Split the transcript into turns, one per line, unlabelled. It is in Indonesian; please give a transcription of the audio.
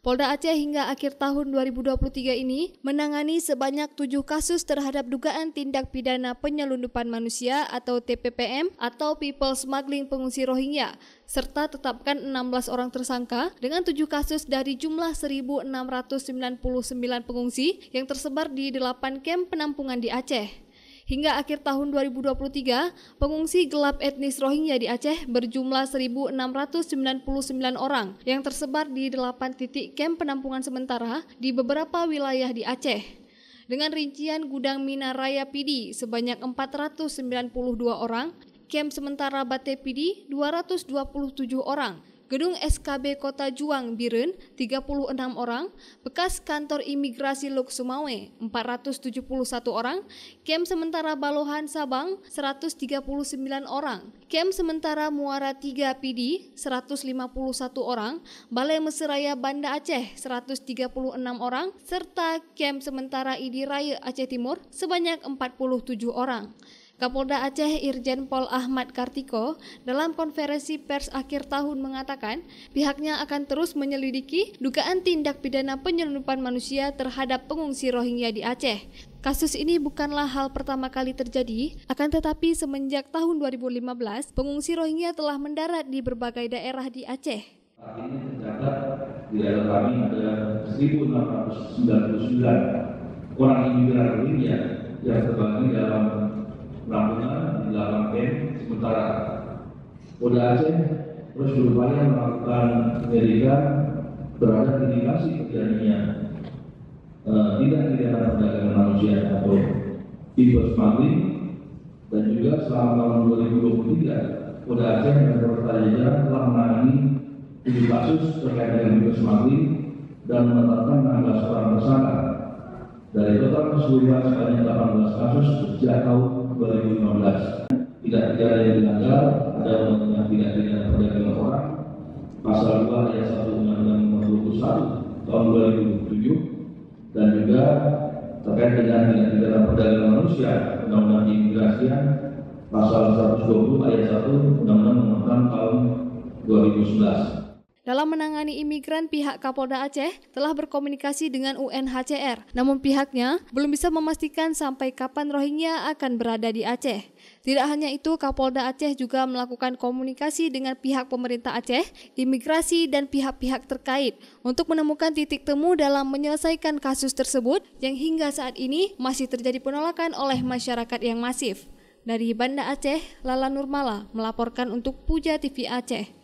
Polda Aceh hingga akhir tahun 2023 ini menangani sebanyak tujuh kasus terhadap dugaan tindak pidana penyelundupan manusia atau TPPM atau People Smuggling Pengungsi Rohingya serta tetapkan 16 orang tersangka dengan tujuh kasus dari jumlah 1.699 pengungsi yang tersebar di delapan kem penampungan di Aceh. Hingga akhir tahun 2023, pengungsi gelap etnis Rohingya di Aceh berjumlah 1.699 orang yang tersebar di 8 titik kamp penampungan sementara di beberapa wilayah di Aceh. Dengan rincian gudang Mina Raya Pidi sebanyak 492 orang, kamp sementara Bate Pidi 227 orang, Gedung SKB Kota Juang Biren 36 orang, bekas kantor imigrasi Luk Sumawe 471 orang, kem sementara Balohan Sabang 139 orang, kem sementara Muara 3 PD 151 orang, Balai Meseraya Banda Aceh 136 orang, serta kem sementara Idi Raya Aceh Timur sebanyak 47 orang. Kapolda Aceh Irjen Pol Ahmad Kartiko dalam konferensi pers akhir tahun mengatakan pihaknya akan terus menyelidiki dugaan tindak pidana penyelundupan manusia terhadap pengungsi Rohingya di Aceh. Kasus ini bukanlah hal pertama kali terjadi, akan tetapi semenjak tahun 2015, pengungsi Rohingya telah mendarat di berbagai daerah di Aceh.
Saat ini di daerah kami ada 1.699 orang imigran Rohingya yang terbagi dalam Polda Aceh terus berupaya melakukan penyelidikan terhadap indikasi terjadinya uh, tidak pidana perdagangan manusia atau people smuggling. Dan juga selama tahun 2023 Polda Aceh dan Polda Jajaran telah menangani tujuh kasus terkait dengan people smuggling dan menetapkan 16 orang tersangka. Dari total keseluruhan sebanyak 18 kasus sejak tahun 2015 tidak pidana yang dilanggar ada tidak pidana perdagangan orang. Pasal 2 ayat 1 undang-undang nomor 21 tahun 2007 dan juga terkait dengan tidak pidana perdagangan manusia undang-undang imigrasian pasal 120 ayat 1 undang-undang nomor 6 tahun 2011
dalam menangani imigran, pihak Kapolda Aceh telah berkomunikasi dengan UNHCR. Namun pihaknya belum bisa memastikan sampai kapan Rohingya akan berada di Aceh. Tidak hanya itu, Kapolda Aceh juga melakukan komunikasi dengan pihak pemerintah Aceh, imigrasi, dan pihak-pihak terkait untuk menemukan titik temu dalam menyelesaikan kasus tersebut yang hingga saat ini masih terjadi penolakan oleh masyarakat yang masif. Dari Banda Aceh, Lala Nurmala melaporkan untuk Puja TV Aceh.